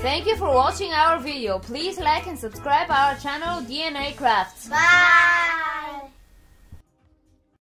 Thank you for watching our video. Please like and subscribe our channel DNA Crafts. Bye.